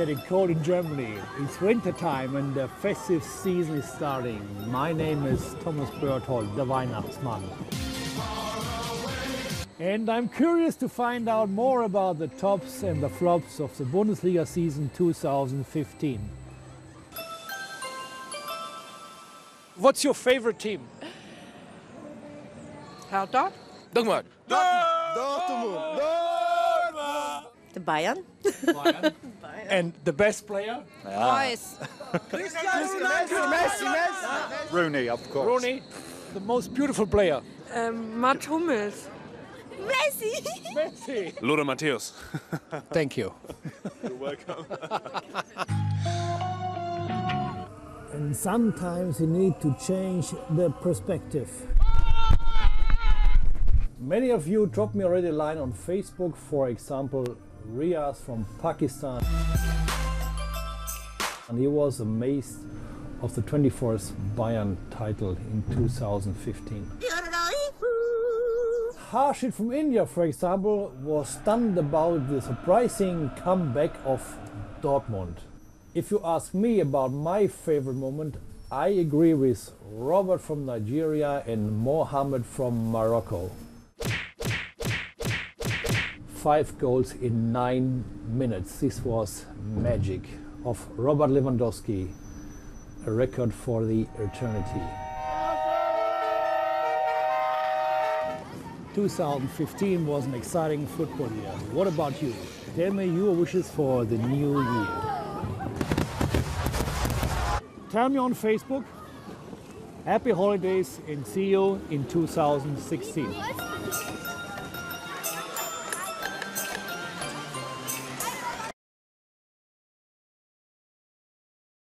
getting cold in Germany. It's winter time and the festive season is starting. My name is Thomas Berthold, the Weihnachtsmann. And I'm curious to find out more about the tops and the flops of the Bundesliga season 2015. What's your favorite team? Hertha? Dortmund. Dortmund. The Bayern? Bayern. Bayern. And the best player? Reus. Messi, Messi. Rooney, of course. Rooney, the most beautiful player. Ähm, Mats Hummels. Messi. Messi. Lothar Matthäus. Thank you. You're welcome. And sometimes you need to change the perspective. Many of you dropped me already a line on Facebook, for example, Riaz from Pakistan. And he was amazed of the 24th Bayern title in 2015. Harshit from India, for example, was stunned about the surprising comeback of Dortmund. If you ask me about my favorite moment, I agree with Robert from Nigeria and Mohammed from Morocco. Five goals in nine minutes. This was magic of Robert Lewandowski, a record for the eternity. 2015 was an exciting football year. What about you? Tell me your wishes for the new year. Tell me on Facebook. Happy holidays and see you in 2016.